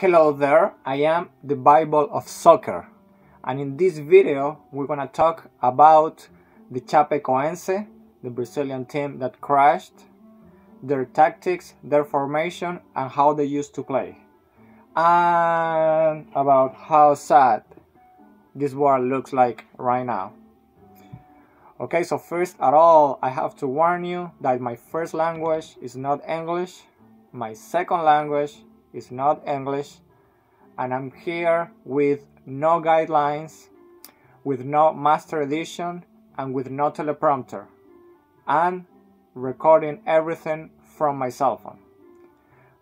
Hello there, I am the Bible of Soccer. And in this video we're gonna talk about the Chapecoense, the Brazilian team that crashed, their tactics, their formation and how they used to play. And about how sad this world looks like right now. Okay, so first at all, I have to warn you that my first language is not English, my second language is not English, and I'm here with no guidelines, with no master edition, and with no teleprompter, and recording everything from my cell phone.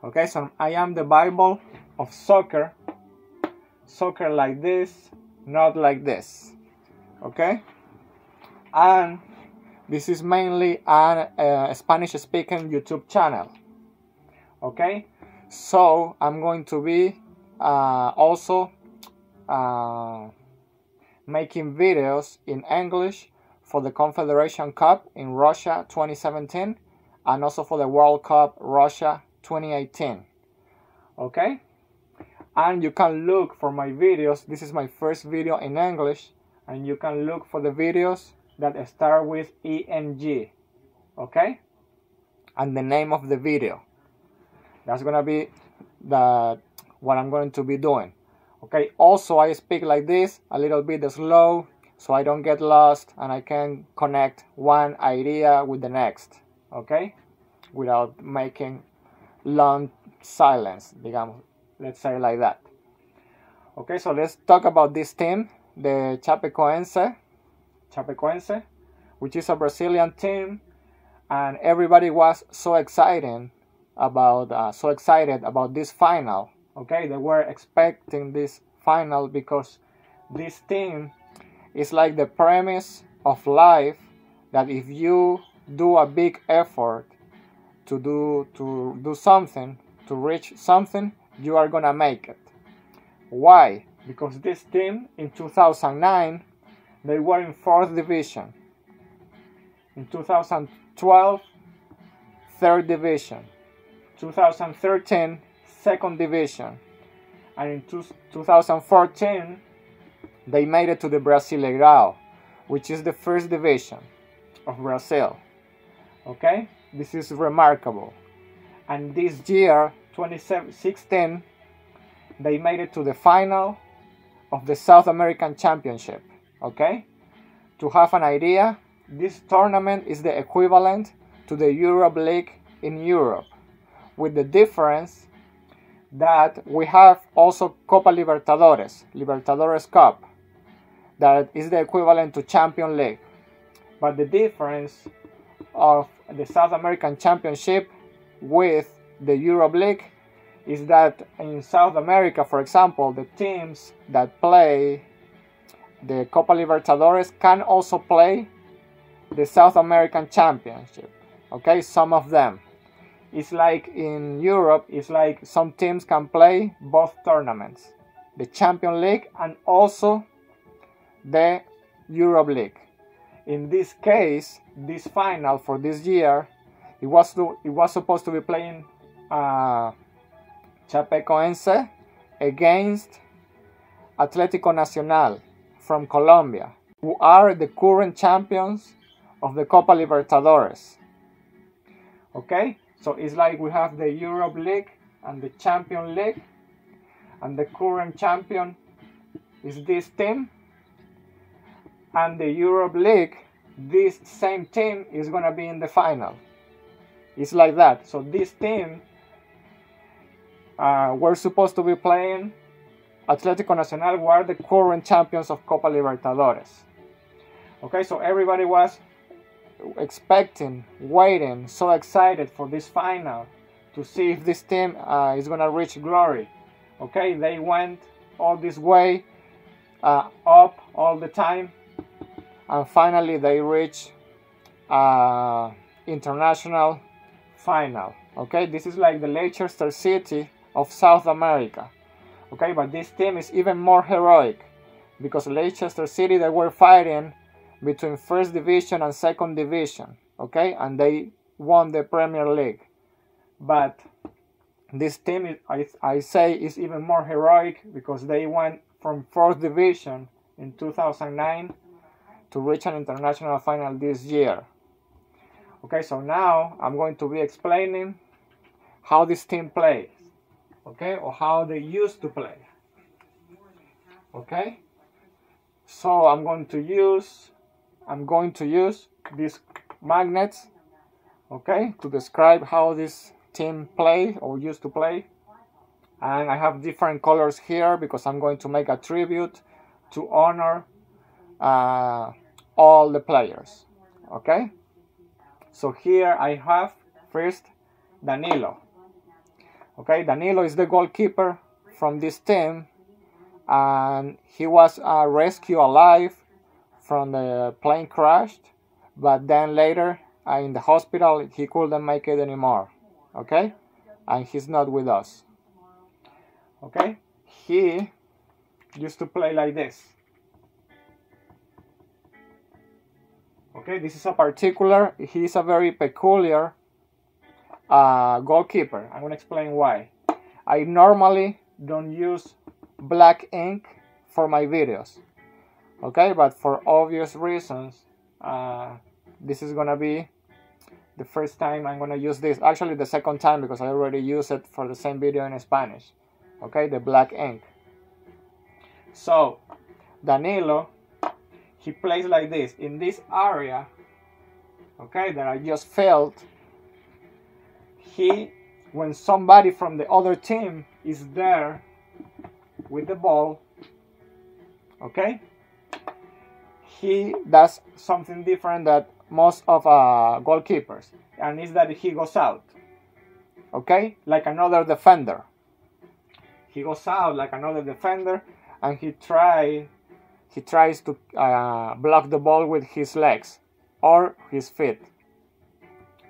Okay, so I am the Bible of soccer, soccer like this, not like this. Okay, and this is mainly a uh, Spanish speaking YouTube channel. Okay, so I'm going to be uh, also uh, making videos in English for the Confederation Cup in Russia 2017 and also for the World Cup Russia 2018 okay? And you can look for my videos. This is my first video in English. And you can look for the videos that start with ENG okay? And the name of the video that's gonna be the what I'm going to be doing. Okay also I speak like this a little bit slow so I don't get lost and I can connect one idea with the next okay? Without making long silence digamos let's say like that. Okay so let's talk about this team the Chapecoense Chapecoense which is a Brazilian team and everybody was so excited about uh, so excited about this final. Okay, they were expecting this final because this team is like the premise of life that if you do a big effort to do to do something to reach something you are gonna make it. Why? Because this team in 2009 they were in fourth division. In 2012 third division 2013 second division. And in two, 2014 they made it to the Brasileirão which is the first division of Brazil. Okay? This is remarkable. And this year 2016 they made it to the final of the South American Championship. Okay? To have an idea this tournament is the equivalent to the Europe League in Europe with the difference that we have also Copa Libertadores, Libertadores Cup, that is the equivalent to Champion League. But the difference of the South American Championship with the Europe League is that in South America, for example, the teams that play the Copa Libertadores can also play the South American Championship. Okay, some of them it's like in Europe, it's like some teams can play both tournaments, the Champion League and also the Europe League. In this case, this final for this year, it was to, it was supposed to be playing uh, Chapecoense against Atlético Nacional from Colombia, who are the current champions of the Copa Libertadores. Okay, so it's like we have the Europe League and the Champion League, and the current champion is this team. And the Europe League, this same team is gonna be in the final. It's like that. So this team uh, we're supposed to be playing Atlético Nacional, who are the current champions of Copa Libertadores. Okay, so everybody was expecting, waiting, so excited for this final to see if this team uh, is gonna reach glory. Okay, they went all this way uh, up all the time, and finally they reach uh, international final. Okay, this is like the Leicester City of South America. Okay, but this team is even more heroic because Leicester City they were fighting between first division and second division okay and they won the premier league but this team, I, I say, is even more heroic because they went from fourth division in 2009 to reach an international final this year. Okay, so now I'm going to be explaining how this team plays, okay, or how they used to play. Okay, so I'm going to use I'm going to use these magnets, okay, to describe how this team play or used to play. And I have different colors here because I'm going to make a tribute to honor uh, all the players. Okay? So here I have first Danilo. Okay, Danilo is the goalkeeper from this team and he was uh, rescued alive from the plane crashed but then later uh, in the hospital he couldn't make it anymore okay? And he's not with us okay? He used to play like this okay? This is a particular he's a very peculiar uh, goalkeeper. I'm going to explain why. I normally don't use black ink for my videos okay but for obvious reasons uh, this is gonna be the first time I'm gonna use this. Actually the second time because I already used it for the same video in Spanish. Okay the black ink. So Danilo he plays like this. In this area okay that I just felt he when somebody from the other team is there with the ball okay he does something different that most of uh, goalkeepers and is that he goes out okay? Like another defender. He goes out like another defender and he try he tries to uh, block the ball with his legs or his feet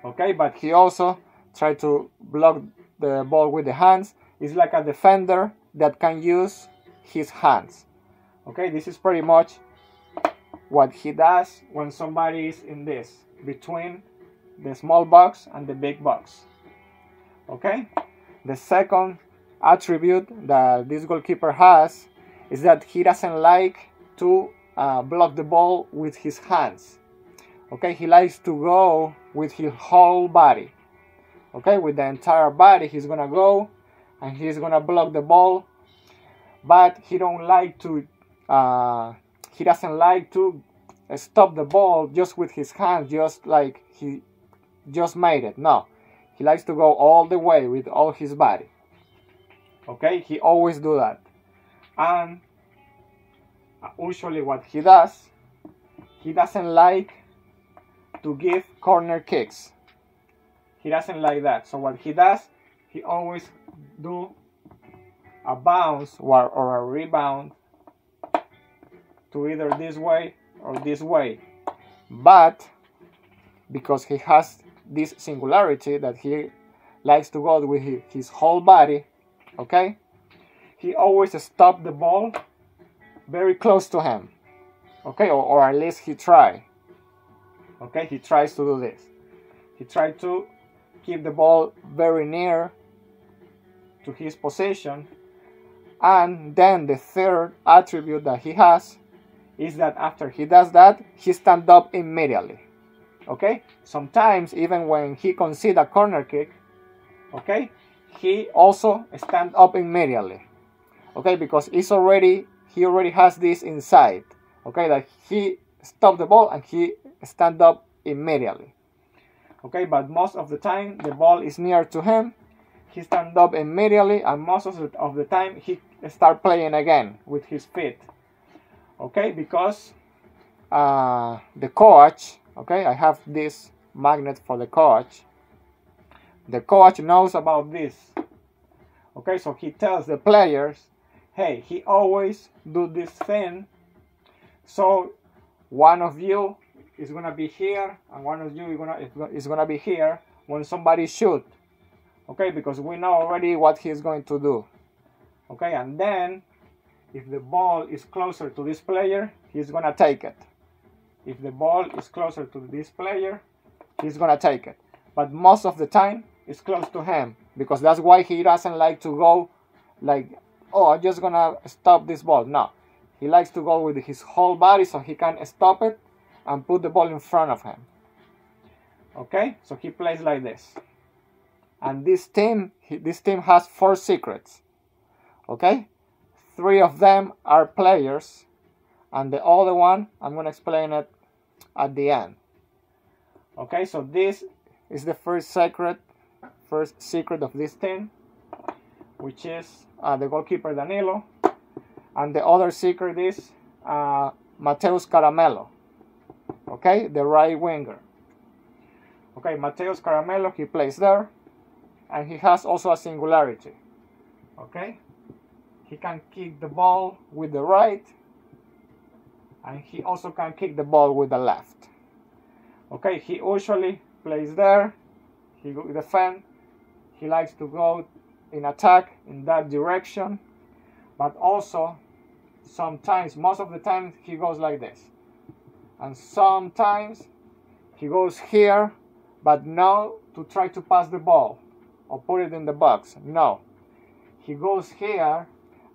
okay? But he also try to block the ball with the hands. It's like a defender that can use his hands. Okay, this is pretty much what he does when somebody is in this, between the small box and the big box. Okay, the second attribute that this goalkeeper has is that he doesn't like to uh, block the ball with his hands. Okay, he likes to go with his whole body. Okay, with the entire body, he's gonna go and he's gonna block the ball but he don't like to uh, he doesn't like to stop the ball just with his hands just like he just made it. No. He likes to go all the way with all his body. Okay? He always do that. And uh, usually what he does he doesn't like to give corner kicks. He doesn't like that. So what he does he always do a bounce or, or a rebound to either this way or this way. But because he has this singularity that he likes to go with his whole body, okay, he always stop the ball very close to him, okay, or, or at least he try. Okay, he tries to do this. He tried to keep the ball very near to his position and then the third attribute that he has is that after he does that, he stands up immediately. Okay? Sometimes even when he concede a corner kick, okay, he also stand up immediately. Okay, because it's already he already has this inside. Okay, that he stop the ball and he stand up immediately. Okay, but most of the time the ball is near to him he stand up immediately and most of the time he start playing again with his feet okay because uh, the coach okay I have this magnet for the coach. The coach knows about this. Okay so he tells the players hey he always do this thing. So one of you is gonna be here and one of you is gonna is gonna be here when somebody shoot. Okay because we know already what he's going to do. Okay and then if the ball is closer to this player he's gonna take it. If the ball is closer to this player he's gonna take it. But most of the time it's close to him because that's why he doesn't like to go like oh i'm just gonna stop this ball. No. He likes to go with his whole body so he can stop it and put the ball in front of him. Okay? So he plays like this. And this team this team has four secrets. Okay three of them are players and the other one i'm going to explain it at the end. Okay so this is the first secret first secret of this team which is uh, the goalkeeper danilo and the other secret is uh, mateus caramelo. Okay the right winger. Okay mateus caramelo he plays there and he has also a singularity. Okay he can kick the ball with the right and he also can kick the ball with the left. Okay he usually plays there. He defend. He likes to go in attack in that direction. But also sometimes most of the time he goes like this. And sometimes he goes here but now to try to pass the ball or put it in the box no. He goes here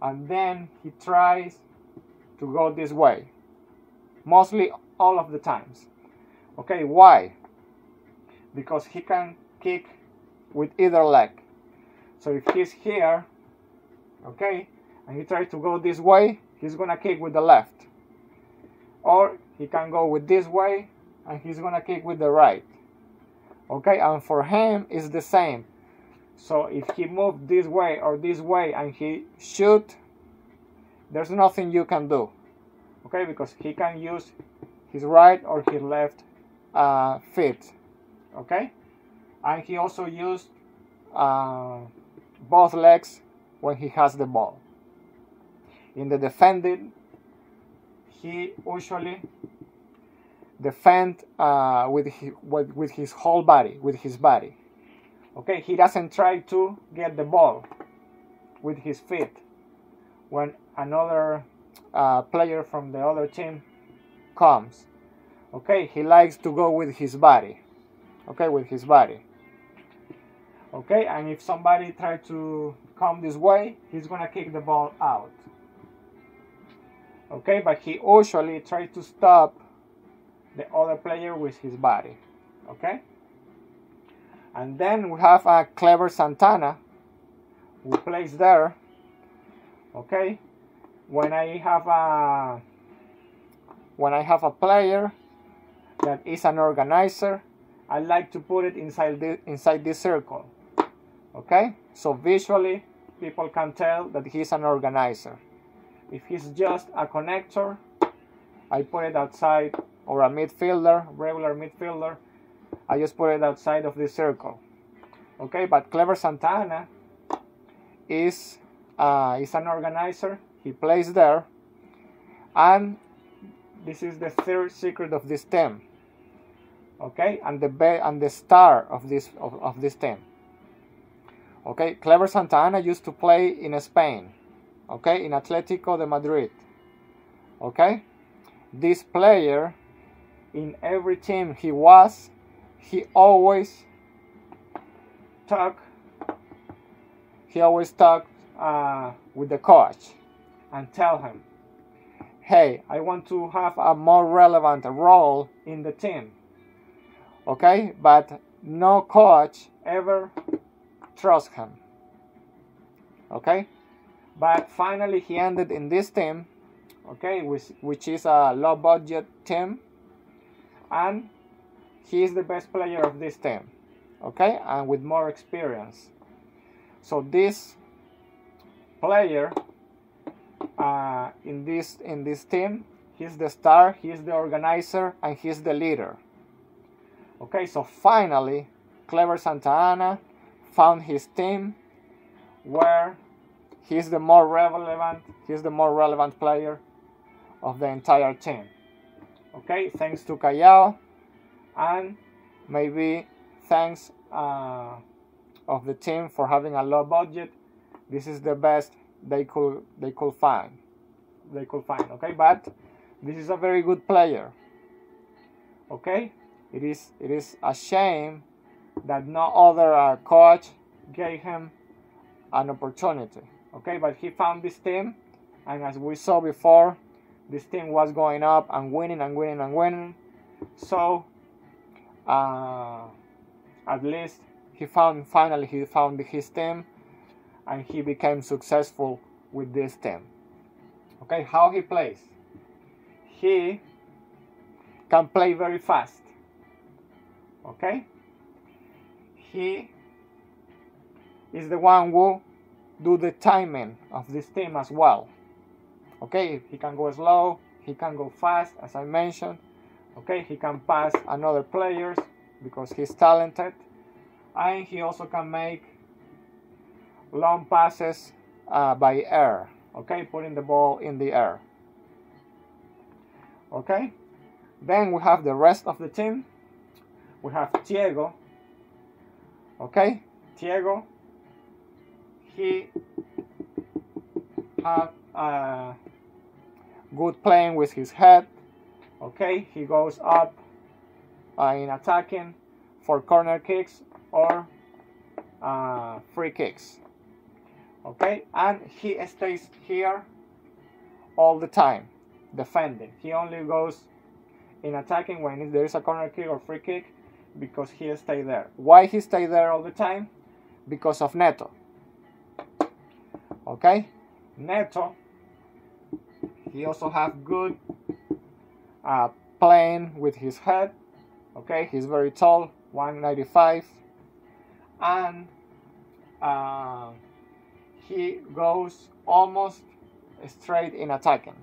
and then he tries to go this way. Mostly all of the times. Okay why? Because he can kick with either leg. So if he's here okay and he tries to go this way he's gonna kick with the left. Or he can go with this way and he's gonna kick with the right. Okay and for him it's the same so if he moved this way or this way and he shoot there's nothing you can do. Okay because he can use his right or his left uh, feet. Okay? And he also used uh, both legs when he has the ball. In the defending he usually defend uh, with, his, with, with his whole body with his body okay he doesn't try to get the ball with his feet when another uh, player from the other team comes. Okay he likes to go with his body. Okay with his body. Okay and if somebody try to come this way he's gonna kick the ball out. Okay but he usually tries to stop the other player with his body. Okay and then we have a Cleber Santana who plays there. Okay? When I have a when I have a player that is an organizer I like to put it inside the, inside this circle. Okay? So visually people can tell that he's an organizer. If he's just a connector I put it outside or a midfielder regular midfielder I just put it outside of this circle. Okay but Cleber Santana is uh, is an organizer. He plays there. And this is the third secret of this team okay and the and the star of this of, of this team okay Cleber Santana used to play in Spain. Okay in Atletico de Madrid. Okay this player in every team he was he always talk he always talk uh, with the coach and tell him hey i want to have a more relevant role in the team. Okay? But no coach ever trust him. Okay? But finally he ended in this team okay which, which is a low budget team. And he is the best player of this team okay and with more experience. So this player uh, in this in this team he's the star he's the organizer and he's the leader. Okay so finally Cleber Santana found his team where he's the more relevant he's the more relevant player of the entire team. Okay thanks to Caio and maybe thanks uh, of the team for having a low budget this is the best they could they could find they could find okay but this is a very good player okay it is it is a shame that no other uh, coach gave him an opportunity. Okay, but he found this team, and as we saw before, this team was going up and winning and winning and winning. So, uh, at least he found finally he found his team, and he became successful with this team. Okay, how he plays? He can play very fast. Okay, he is the one who do the timing of this team as well. Okay, he can go slow, he can go fast, as I mentioned. Okay, he can pass another players because he's talented, and he also can make long passes uh, by air. Okay, putting the ball in the air. Okay, then we have the rest of the team. We have Diego. Okay, Diego he have uh, good playing with his head. Okay, he goes up uh, in attacking for corner kicks or uh, free kicks. Okay, and he stays here all the time defending. He only goes in attacking when there is a corner kick or free kick because he stay there. Why he stay there all the time? Because of Neto okay Neto he also have good uh, playing with his head okay? He's very tall 195 and uh, he goes almost straight in attacking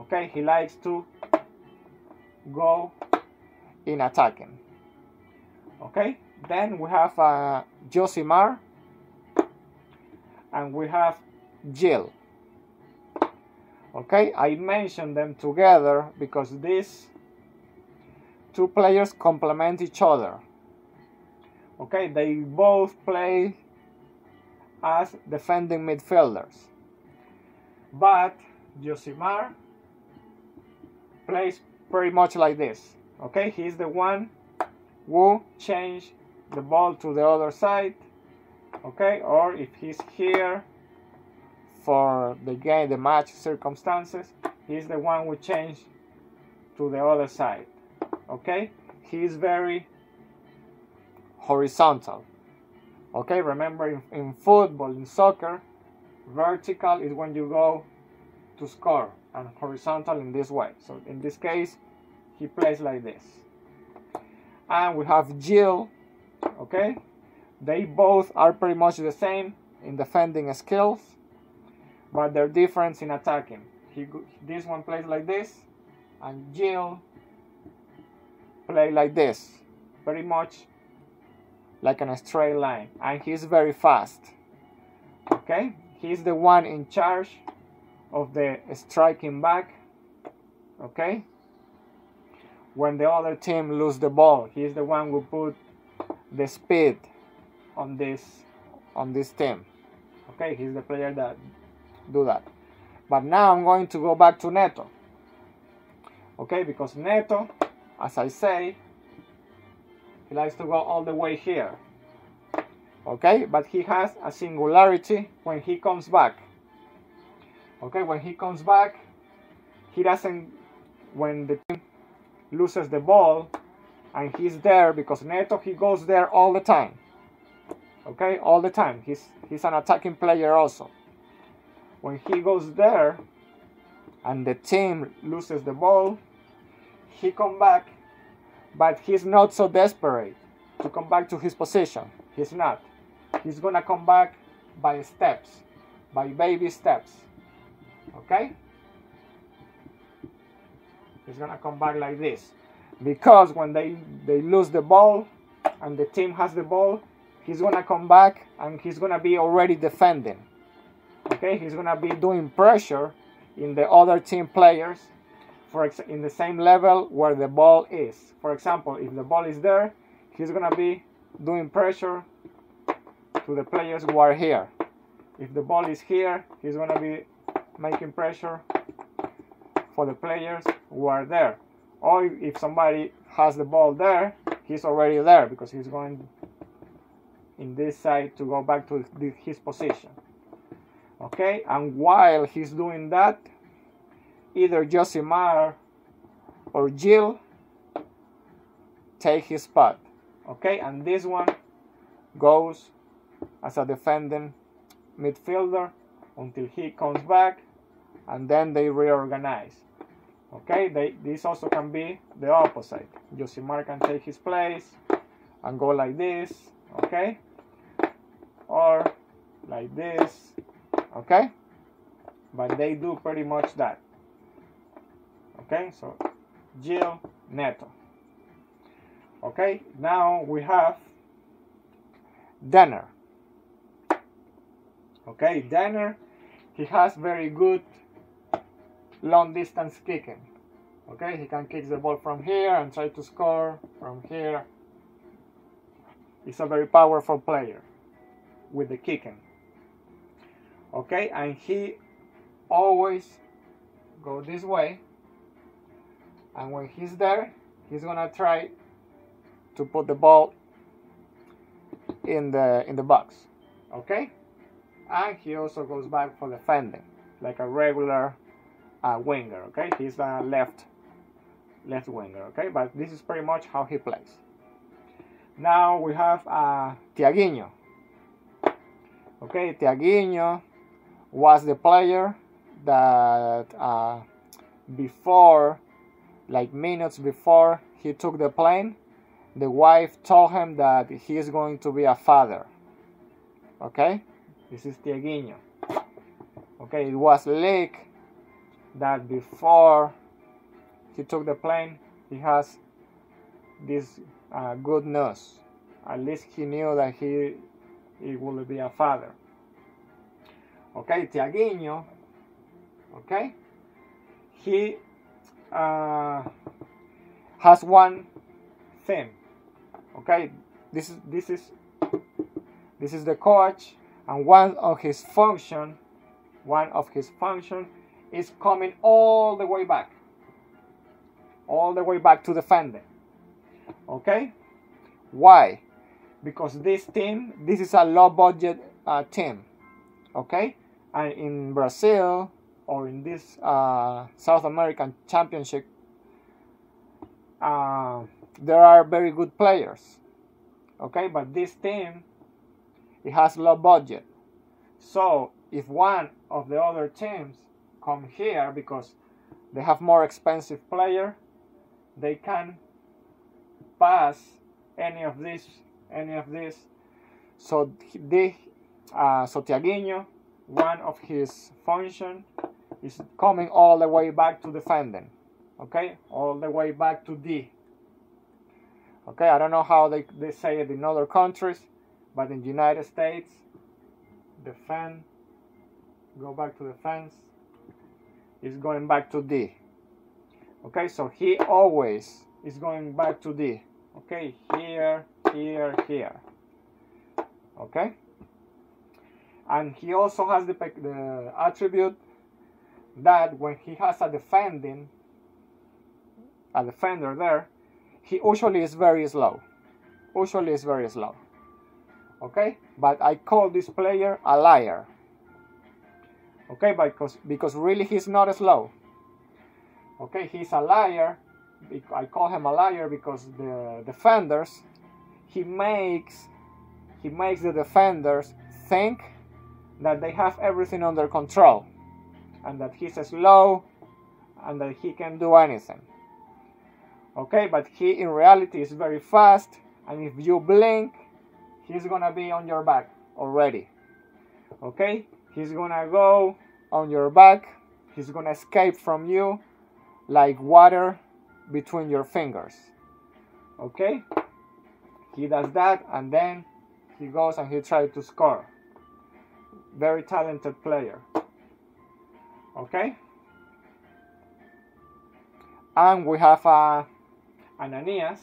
okay? He likes to go in attacking okay? Then we have uh, Josimar and we have Gil. Okay, I mentioned them together because these two players complement each other. Okay, they both play as defending midfielders. But Josimar plays pretty much like this. Okay, he's the one who change the ball to the other side okay or if he's here for the game the match circumstances he's the one who change to the other side okay? He's very horizontal okay? Remember in, in football in soccer vertical is when you go to score and horizontal in this way. So in this case he plays like this. And we have Gil okay? They both are pretty much the same in defending skills, but they're different in attacking. He, this one plays like this, and Gil play like this, very much like in a straight line, and he's very fast. Okay, he's the one in charge of the striking back. Okay, when the other team lose the ball, he's the one who put the speed on this on this team okay he's the player that do that. But now I'm going to go back to Neto. Okay because Neto as I say he likes to go all the way here. Okay but he has a singularity when he comes back. Okay when he comes back he doesn't when the team loses the ball and he's there because Neto he goes there all the time. Okay all the time. He's he's an attacking player also when he goes there and the team loses the ball he come back but he's not so desperate to come back to his position. He's not. He's gonna come back by steps by baby steps okay? He's gonna come back like this. Because when they they lose the ball and the team has the ball he's gonna come back and he's gonna be already defending. Okay, he's gonna be doing pressure in the other team players for in the same level where the ball is. For example, if the ball is there, he's gonna be doing pressure to the players who are here. If the ball is here, he's gonna be making pressure for the players who are there. Or if somebody has the ball there, he's already there because he's going in this side to go back to his position. Okay, and while he's doing that, either Josimar or Gil take his spot. Okay, and this one goes as a defending midfielder until he comes back and then they reorganize. Okay, they, this also can be the opposite. Josimar can take his place and go like this, okay? Or like this, okay? But they do pretty much that. Okay, so Gil Neto. Okay, now we have Dener. Okay, Dener, he has very good long distance kicking. Okay, he can kick the ball from here and try to score from here. He's a very powerful player with the kicking. Okay, and he always go this way. And when he's there, he's gonna try to put the ball in the in the box. Okay, and he also goes back for defending like a regular uh, winger. Okay, he's a left left winger. Okay, but this is pretty much how he plays. Now we have uh, Tiaguinho. Okay, Tiaguinho was the player that uh, before, like minutes before he took the plane, the wife told him that he is going to be a father. Okay, this is Tiaguinho. Okay, it was leaked that before he took the plane, he has this uh, good news. At least he knew that he, he will be a father. Okay, Tiaguinho, okay, he uh, has one theme. Okay, this is this is this is the coach, and one of his function, one of his function is coming all the way back. All the way back to defending. Okay? Why? Because this team, this is a low budget uh, team. Okay? In Brazil or in this uh, South American Championship, uh, there are very good players. Okay? But this team, it has low budget. So if one of the other teams come here because they have more expensive player they can pass any of this any of this so the uh, one of his function is coming all the way back to defending okay all the way back to D okay I don't know how they, they say it in other countries but in the United States defend go back to the fence is going back to D. Okay, so he always is going back to D. Okay, here, here, here. Okay, and he also has the, the attribute that when he has a defending, a defender there, he usually is very slow. Usually is very slow. Okay, but I call this player a liar. Okay? Because because really he's not slow. Okay? He's a liar. I call him a liar because the defenders he makes he makes the defenders think that they have everything under control and that he's slow and that he can do anything. Okay but he in reality is very fast and if you blink he's gonna be on your back already. Okay he's gonna go on your back. He's gonna escape from you like water between your fingers. Okay he does that and then he goes and he tries to score very talented player. Okay? And we have uh, Ananias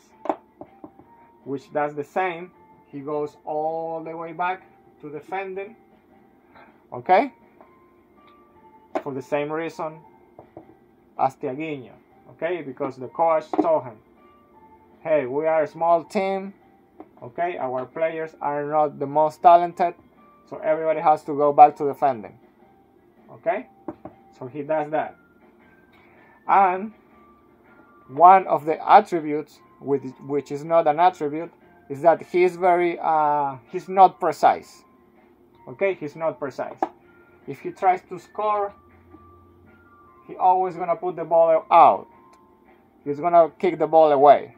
which does the same. He goes all the way back to defending. Okay? For the same reason as Tiaguinho, okay? Because the coach told him, hey, we are a small team, Okay, our players are not the most talented, so everybody has to go back to defending. Okay, so he does that. And one of the attributes, which, which is not an attribute, is that he's very, uh, he's not precise. Okay, he's not precise. If he tries to score, he always gonna put the ball out. He's gonna kick the ball away.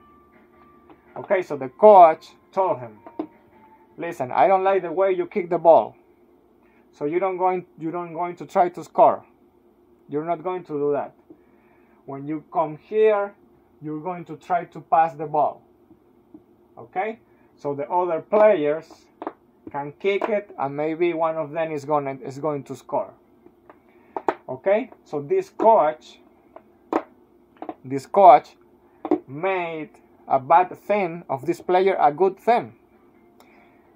Okay, so the coach told him, "Listen, I don't like the way you kick the ball. So you don't going you don't going to try to score. You're not going to do that. When you come here, you're going to try to pass the ball. Okay? So the other players can kick it and maybe one of them is going to, is going to score. Okay? So this coach this coach made a bad thing of this player a good thing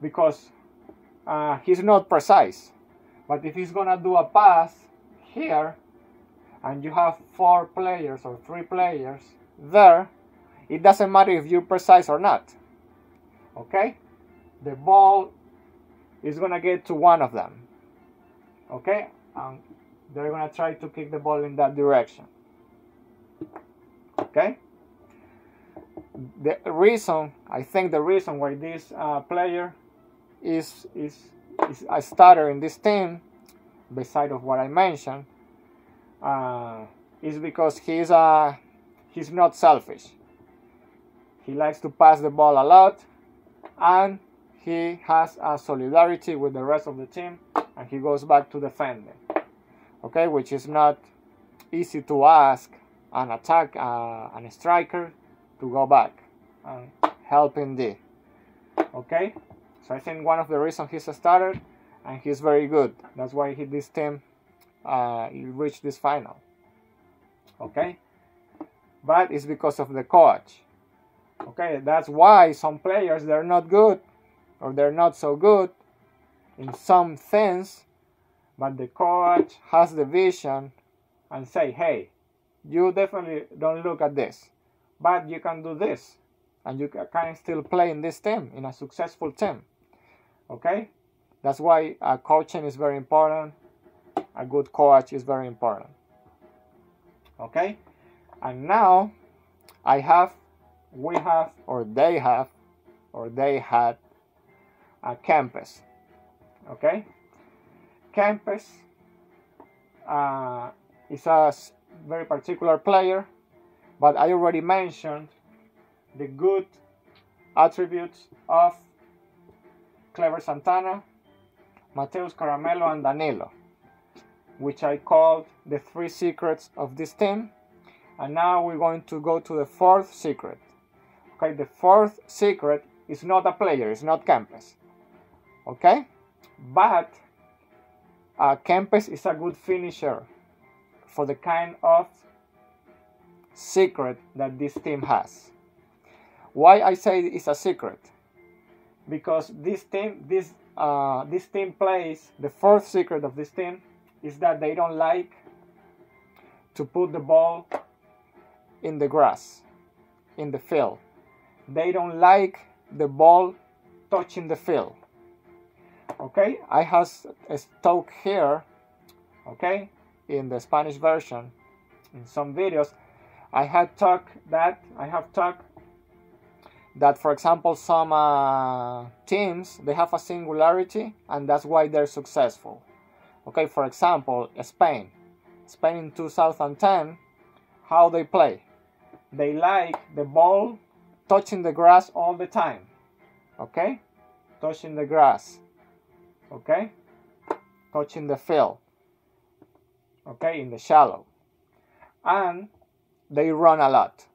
because uh, he's not precise. But if he's gonna do a pass here and you have four players or three players there, it doesn't matter if you're precise or not. Okay? The ball is gonna get to one of them. Okay? And they're gonna try to kick the ball in that direction. Okay? The reason, I think the reason why this uh, player is, is, is a starter in this team, beside of what I mentioned, uh, is because he's uh, he's not selfish. He likes to pass the ball a lot, and he has a solidarity with the rest of the team, and he goes back to defending. Okay, which is not easy to ask an attack uh, and a striker to go back and help in D. Okay, so I think one of the reasons he's a starter and he's very good. That's why he, this team uh, reached this final. Okay, but it's because of the coach. Okay, that's why some players they're not good or they're not so good in some things, but the coach has the vision and say, hey, you definitely don't look at this, but you can do this, and you can still play in this team, in a successful team. Okay? That's why uh, coaching is very important. A good coach is very important. Okay? And now I have, we have, or they have, or they had a Kempes. Okay? Kempes uh, is a very particular player, but I already mentioned the good attributes of Cleber Santana, Mateus Caramelo, and Danilo, which I called the three secrets of this team. And now we're going to go to the fourth secret. Okay, the fourth secret is not a player, it's not Kempes. Okay, but uh, Kempes is a good finisher for the kind of secret that this team has. Why I say it's a secret? Because this team, this uh, this team plays the fourth secret of this team is that they don't like to put the ball in the grass, in the field. They don't like the ball touching the field. Okay, I have a stoke here. Okay, in the Spanish version in some videos, I had talked that I have talked that for example some uh, teams they have a singularity and that's why they're successful. Okay, for example, Spain. Spain in 2010, how they play. They like the ball touching the grass all the time. Okay? Touching the grass. Okay? Touching the field okay, in the shallow. And they run a lot.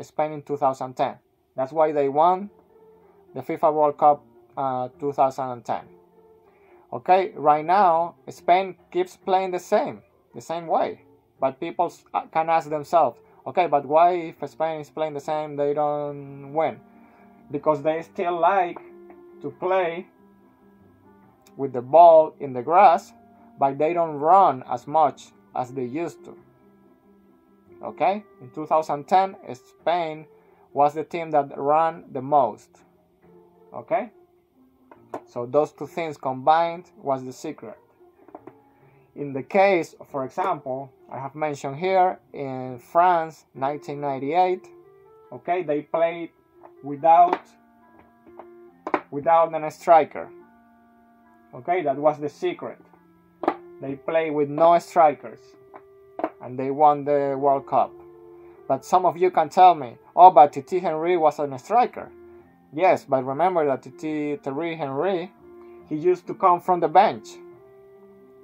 Spain in 2010. That's why they won the FIFA World Cup uh, 2010. Okay, right now Spain keeps playing the same, the same way. But people uh, can ask themselves, okay, but why if Spain is playing the same, they don't win? Because they still like to play with the ball in the grass but they don't run as much as they used to. Okay? In 2010, Spain was the team that ran the most. Okay? So those two things combined was the secret. In the case, for example, I have mentioned here in France 1998, okay, they played without without a striker. Okay, that was the secret. They played with no strikers and they won the World Cup. But some of you can tell me, oh, but Titi Henry was a striker. Yes, but remember that Titi Henry, he used to come from the bench.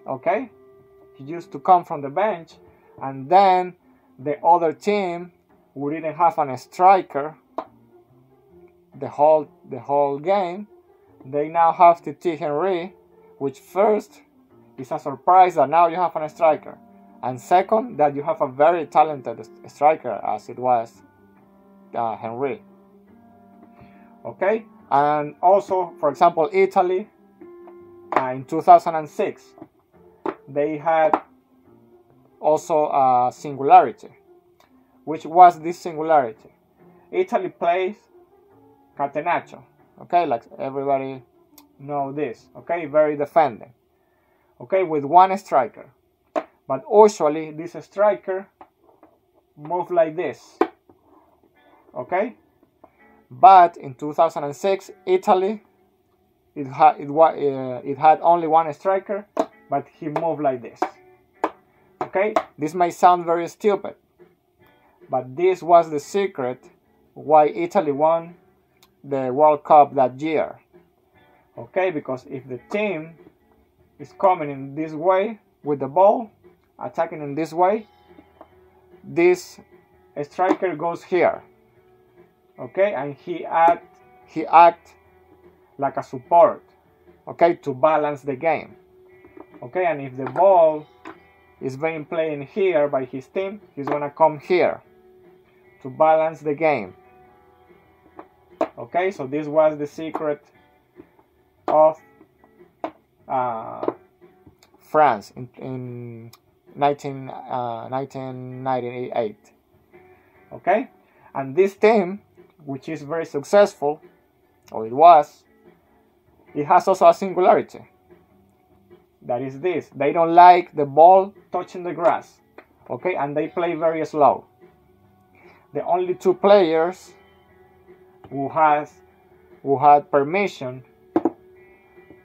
Okay? He used to come from the bench, and then the other team who didn't have a striker the whole the whole game, they now have Titi Henry, which first is a surprise that now you have a striker, and second that you have a very talented striker as it was uh, Henry. Okay, and also for example Italy uh, in 2006 they had also a singularity. Which was this singularity? Italy plays catenaccio. Okay, like everybody know this. Okay, very defending. Okay, with one striker. But usually this striker move like this. Okay? But in 2006, Italy, it had it, uh, it had only one striker, but he moved like this. Okay, this may sound very stupid, but this was the secret why Italy won the World Cup that year. Okay, because if the team is coming in this way with the ball, attacking in this way, this striker goes here. Okay, and he act he act like a support. Okay, to balance the game. Okay, and if the ball is being played here by his team, he's gonna come here to balance the game. Okay, so this was the secret of uh, France in, in 19, uh, 1998. Okay, and this team, which is very successful, or it was, it has also a singularity. That is this they don't like the ball touching the grass okay? And they play very slow. The only two players who has who had permission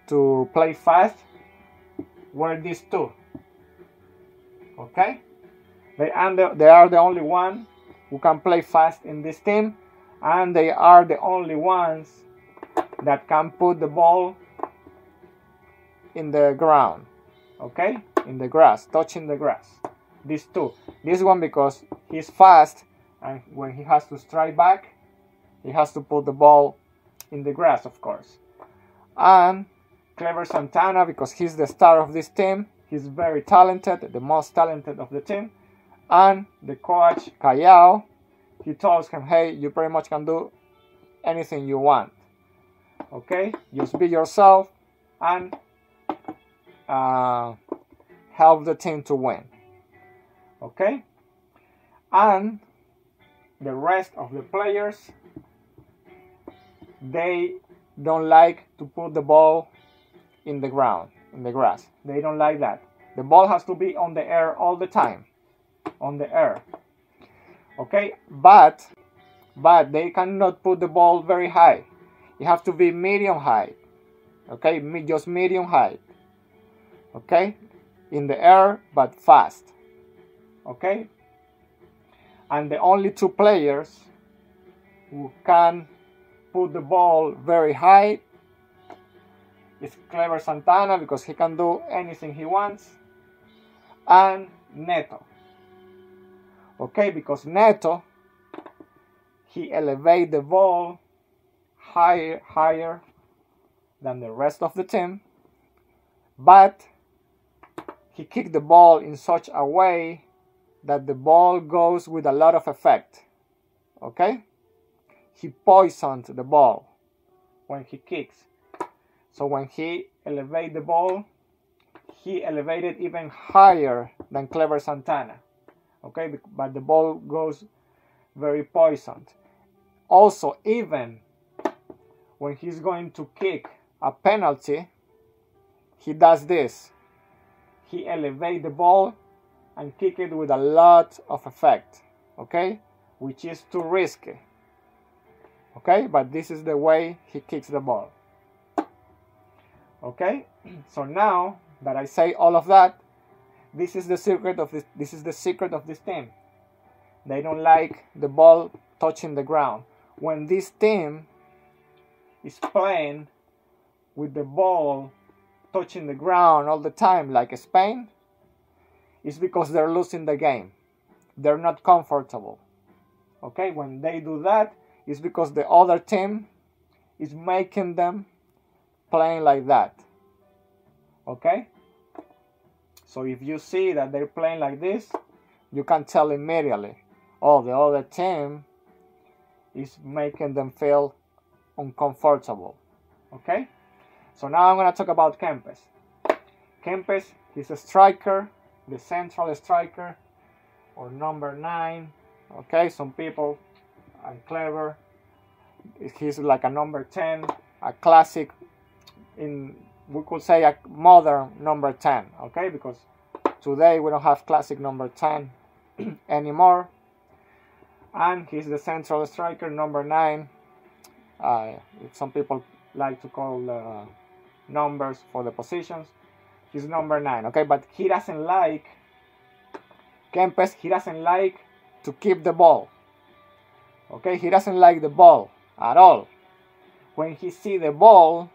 to play fast were these two okay? They are the, they are the only one who can play fast in this team and they are the only ones that can put the ball in the ground okay? In the grass touching the grass. These two. This one because he's fast and when he has to strike back he has to put the ball in the grass of course. And Cleber Santana because he's the star of this team he's very talented the most talented of the team and the coach Caio he tells him hey you pretty much can do anything you want okay just be yourself and uh, help the team to win. Okay? And the rest of the players, they don't like to put the ball in the ground, in the grass. They don't like that. The ball has to be on the air all the time. On the air. Okay? But but they cannot put the ball very high. You have to be medium height. Okay? Just medium height okay in the air but fast okay and the only two players who can put the ball very high is Cleber Santana because he can do anything he wants and Neto okay because Neto he elevate the ball higher higher than the rest of the team but he kicked the ball in such a way that the ball goes with a lot of effect. Okay? He poisoned the ball when he kicks. So when he elevated the ball, he elevated even higher than Cleber Santana. Okay, but the ball goes very poisoned. Also, even when he's going to kick a penalty, he does this. He elevates the ball and kick it with a lot of effect, okay? Which is too risky, okay? But this is the way he kicks the ball, okay? So now that I say all of that, this is the secret of this. This is the secret of this team. They don't like the ball touching the ground. When this team is playing with the ball touching the ground all the time, like Spain, it's because they're losing the game. They're not comfortable. Okay, when they do that, it's because the other team is making them playing like that. Okay? So if you see that they're playing like this, you can tell immediately, oh, the other team is making them feel uncomfortable. Okay? So now I'm going to talk about Kempes. Kempes, he's a striker, the central striker, or number nine. Okay, some people are clever. He's like a number 10, a classic, in we could say a modern number 10. Okay, because today we don't have classic number 10 anymore. And he's the central striker, number nine. Uh, some people like to call uh, numbers for the positions. He's number nine, okay? But he doesn't like Kempes. He doesn't like to keep the ball. Okay, he doesn't like the ball at all. When he see the ball,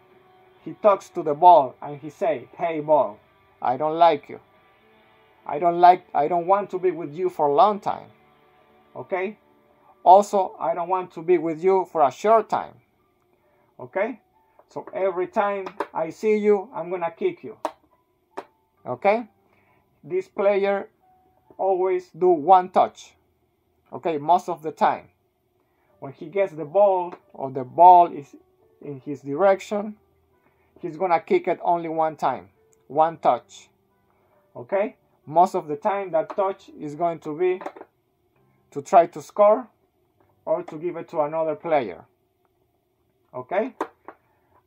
he talks to the ball and he say, "Hey, ball, I don't like you. I don't like. I don't want to be with you for a long time. Okay. Also, I don't want to be with you for a short time. Okay. So every time I see you, I'm gonna kick you. Okay? This player always do one touch. Okay, most of the time. When he gets the ball or the ball is in his direction, he's gonna kick it only one time. One touch. Okay? Most of the time that touch is going to be to try to score or to give it to another player. Okay?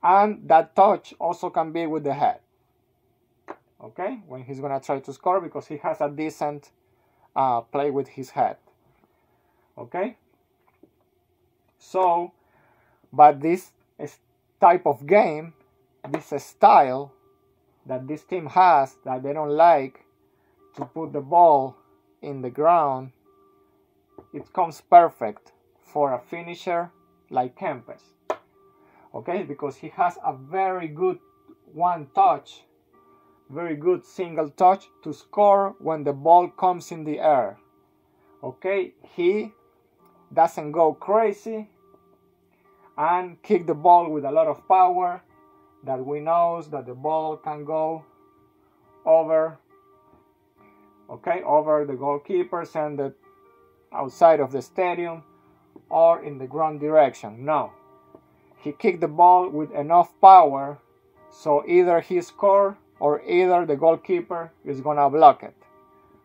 and that touch also can be with the head okay when he's gonna try to score because he has a decent uh, play with his head okay so but this type of game this style that this team has that they don't like to put the ball in the ground it comes perfect for a finisher like Kempes. Okay? Because he has a very good one touch very good single touch to score when the ball comes in the air. Okay? He doesn't go crazy and kick the ball with a lot of power that we knows that the ball can go over okay over the goalkeepers and the outside of the stadium or in the ground direction. No. He kicked the ball with enough power so either he score or either the goalkeeper is gonna block it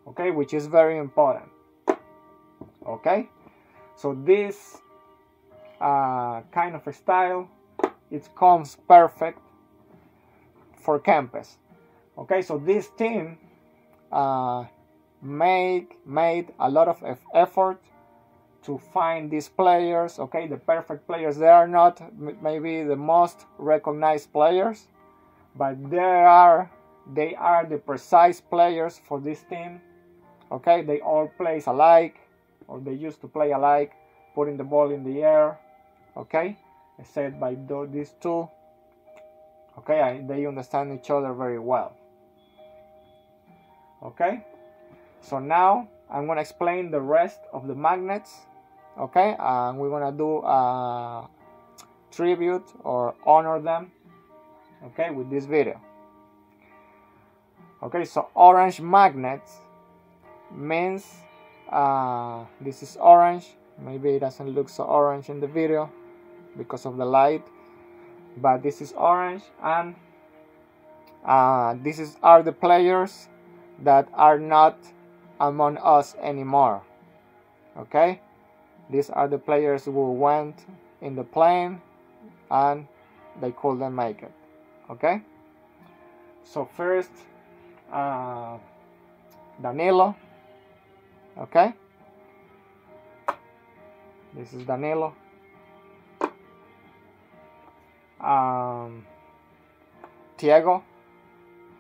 okay which is very important okay? So this uh, kind of style it comes perfect for Kempes okay so this team uh, make made a lot of effort to find these players okay? The perfect players. They are not maybe the most recognized players but they are they are the precise players for this team okay? They all play alike or they used to play alike putting the ball in the air okay? Said by these two okay they understand each other very well. Okay? So now I'm gonna explain the rest of the magnets okay? And we're gonna do a tribute or honor them okay with this video. Okay so orange magnets means uh, this is orange. Maybe it doesn't look so orange in the video because of the light but this is orange and uh, this is are the players that are not among us anymore okay these are the players who went in the plane and they couldn't make it. Okay? So first, uh, Danilo. Okay? This is Danilo. Um, Tiago.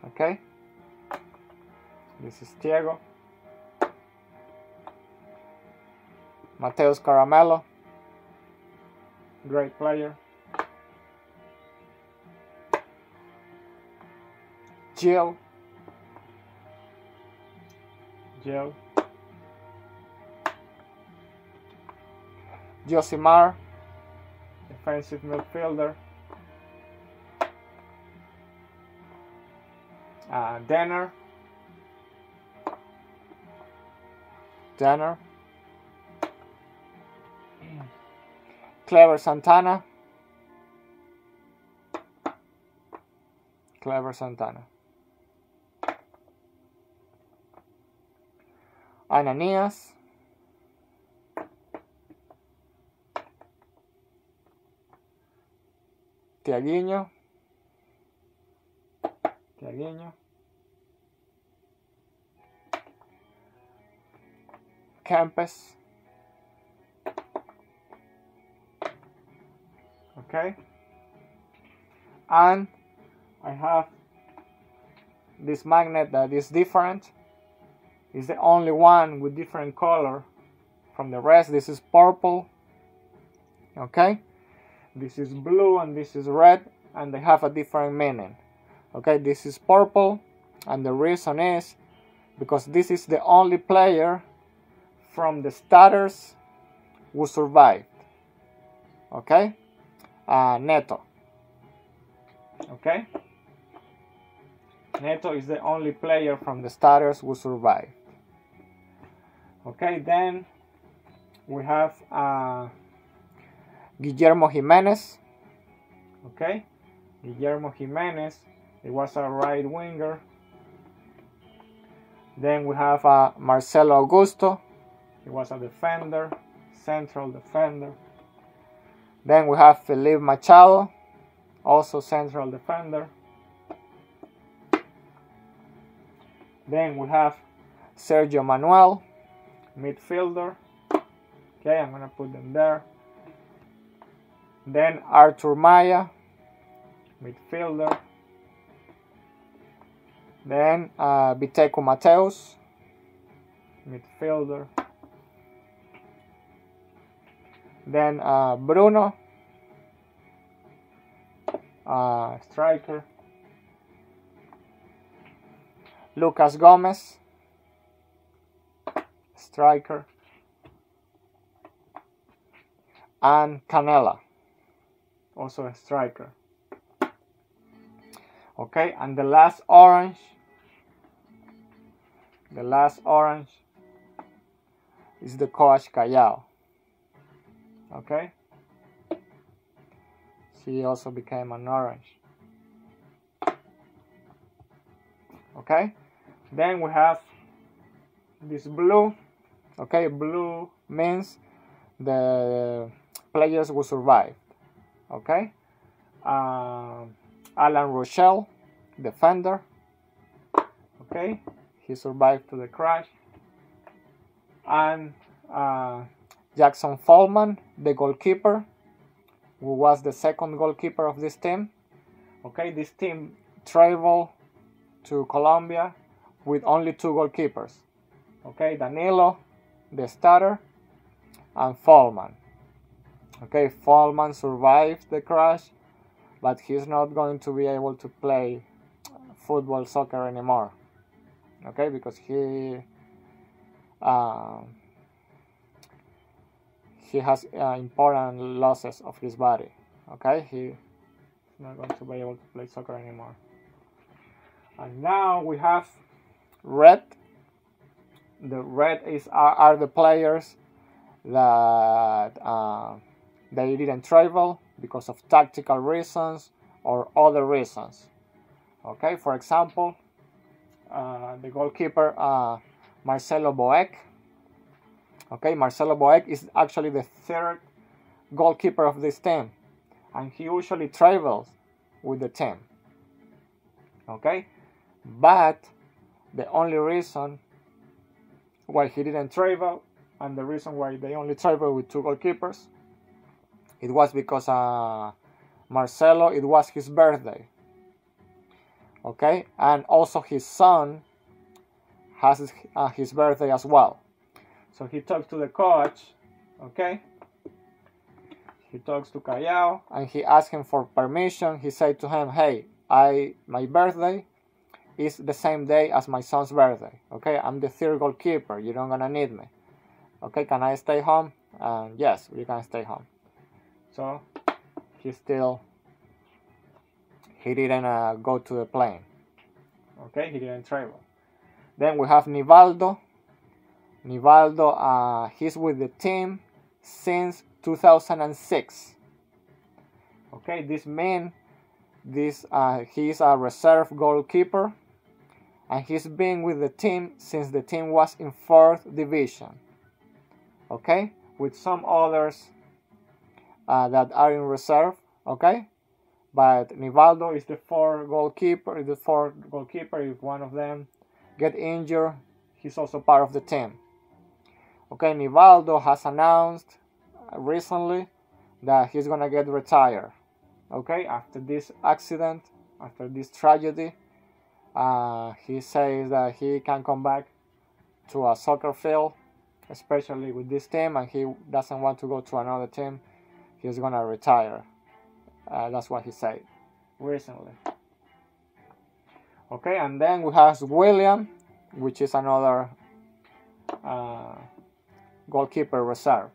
Okay? This is Tiago. Mateus Caramelo. Great player. Gil. Gil. Josimar, defensive midfielder. Uh, Dener. Dener. Cleber Santana. Cleber Santana. Ananias. Tiaguinho. Tiaguinho. Kempes. Okay. And I have this magnet that is different. It's the only one with different color from the rest. This is purple. Okay this is blue and this is red and they have a different meaning okay this is purple and the reason is because this is the only player from the starters who survived okay uh, Neto okay Neto is the only player from the starters who survived okay then we have uh, Guillermo Jimenez. Okay, Guillermo Jimenez. He was a right winger. Then we have uh, Marcelo Augusto. He was a defender, central defender. Then we have Felipe Machado, also central defender. Then we have Sergio Manuel, midfielder. Okay, I'm gonna put them there. Then Arthur Maia, midfielder. Then uh, Biteco Mateus, midfielder. Then uh, Bruno, uh, striker. Lucas Gomez, striker. And Canela. Also a striker. Okay and the last orange. The last orange is the coach Caio okay? She also became an orange. Okay? Then we have this blue. Okay? Blue means the players will survive okay? Uh, Alan Ruschel defender. Okay? He survived to the crash. And uh, Jakson Follmann the goalkeeper who was the second goalkeeper of this team. Okay this team traveled to Colombia with only two goalkeepers. Okay Danilo the starter and Follmann. Okay, Fallman survived the crash, but he's not going to be able to play football, soccer anymore. Okay, because he uh, he has uh, important losses of his body. Okay, he's not going to be able to play soccer anymore. And now we have red. The red is are, are the players that. Uh, they didn't travel because of tactical reasons or other reasons. Okay, for example, uh, the goalkeeper uh, Marcelo Boeck. Okay, Marcelo Boeck is actually the third goalkeeper of this team, and he usually travels with the team. Okay, but the only reason why he didn't travel and the reason why they only travel with two goalkeepers it was because uh, Marcelo it was his birthday okay and also his son has his, uh, his birthday as well so he talked to the coach okay? He talks to Caio and he asked him for permission. He said to him hey I my birthday is the same day as my son's birthday okay? I'm the third goalkeeper. You don't gonna need me okay? Can I stay home? And yes you can stay home. So he still he didn't uh, go to the plane okay? He didn't travel. Then we have Nivaldo Nivaldo uh, he's with the team since 2006 okay this man this uh, he's a reserve goalkeeper and he's been with the team since the team was in fourth division. Okay with some others uh, that are in reserve okay? But Nivaldo is the fourth goalkeeper the fourth goalkeeper if one of them get injured he's also part of the team okay Nivaldo has announced recently that he's gonna get retired. Okay after this accident after this tragedy uh, he says that he can come back to a soccer field especially with this team and he doesn't want to go to another team. He's gonna retire. Uh, that's what he said recently. Okay and then we have william which is another uh, goalkeeper reserve.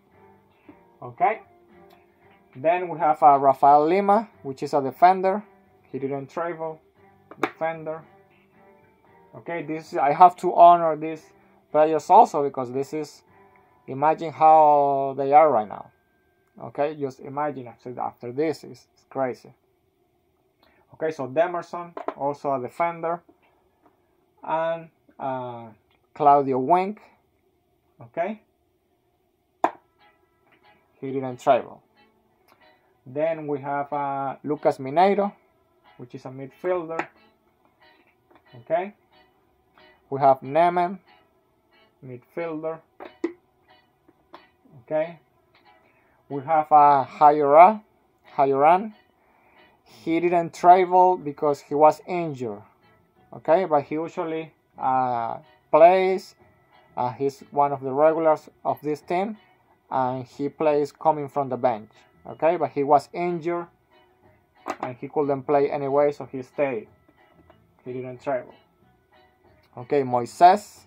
Okay. Then we have uh, rafael lima which is a defender. He didn't travel. Defender. Okay this i have to honor these players also because this is imagine how they are right now. Okay just imagine after, after this is crazy. Okay so demerson also a defender. And uh, claudio winck okay he didn't travel then we have uh, lucas mineiro which is a midfielder okay we have Nemen, midfielder. Okay. We have uh, Hayora, Hyoran. He didn't travel because he was injured. Okay, but he usually uh, plays. Uh, he's one of the regulars of this team, and he plays coming from the bench. Okay, but he was injured, and he couldn't play anyway, so he stayed. He didn't travel. Okay, Moises,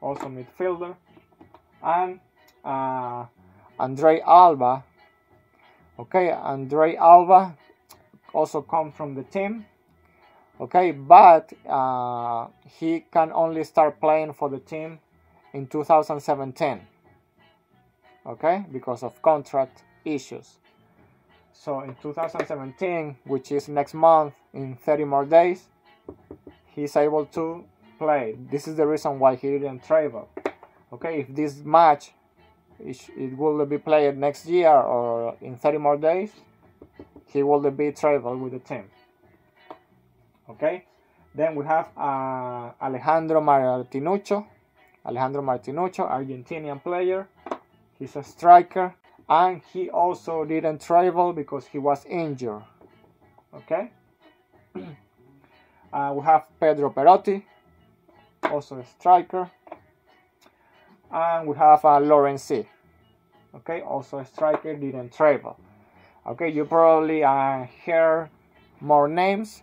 also midfielder, and uh, Andre Alba. Okay, Andre Alba also come from the team. Okay, but uh, he can only start playing for the team in 2017. Okay, because of contract issues. So in 2017, which is next month, in 30 more days, he's able to play. This is the reason why he didn't travel. Okay, if this match it will be played next year or in 30 more days, he will be travel with the team. Okay, then we have uh, Alejandro Martinuccio. Alejandro Martinuccio, Argentinian player. He's a striker, and he also didn't travel because he was injured. Okay. Uh, we have Pedro Perotti, also a striker. And we have uh, Lorenzi, okay, also a striker, didn't travel. Okay, you probably uh, hear more names,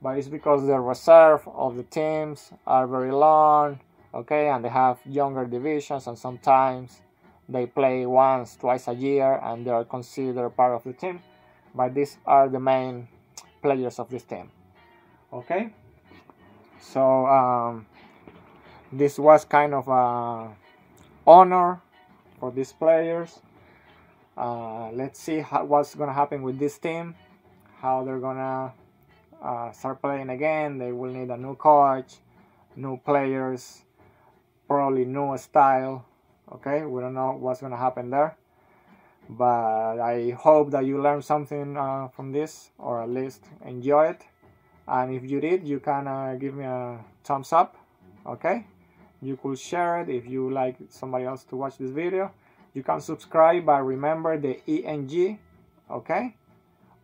but it's because the reserve of the teams are very long, okay, and they have younger divisions, and sometimes they play once, twice a year, and they are considered part of the team. But these are the main players of this team. Okay? So um, this was kind of a honor for these players. Uh, let's see how, what's gonna happen with this team how they're gonna uh, start playing again. They will need a new coach new players probably new style okay? We don't know what's gonna happen there. But I hope that you learned something uh, from this or at least enjoy it. And if you did you can uh, give me a thumbs up okay? You could share it if you like somebody else to watch this video. You can subscribe but remember the ENG okay?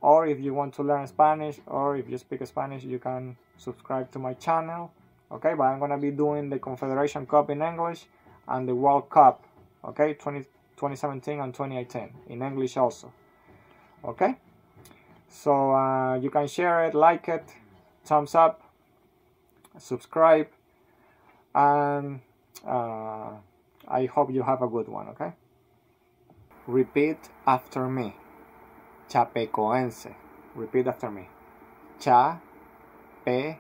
Or if you want to learn Spanish or if you speak Spanish you can subscribe to my channel okay? But I'm gonna be doing the Confederation Cup in English and the World Cup okay 20, 2017 and 2018 in English also okay? So uh, you can share it like it thumbs up subscribe and uh, I hope you have a good one okay? Repeat after me. Chapecoense. Repeat after me. Cha pe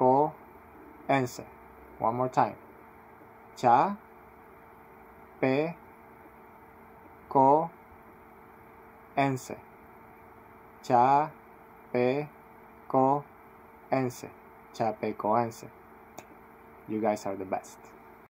co ense one more time. Cha pe co ense cha pe co ense chapecoense you guys are the best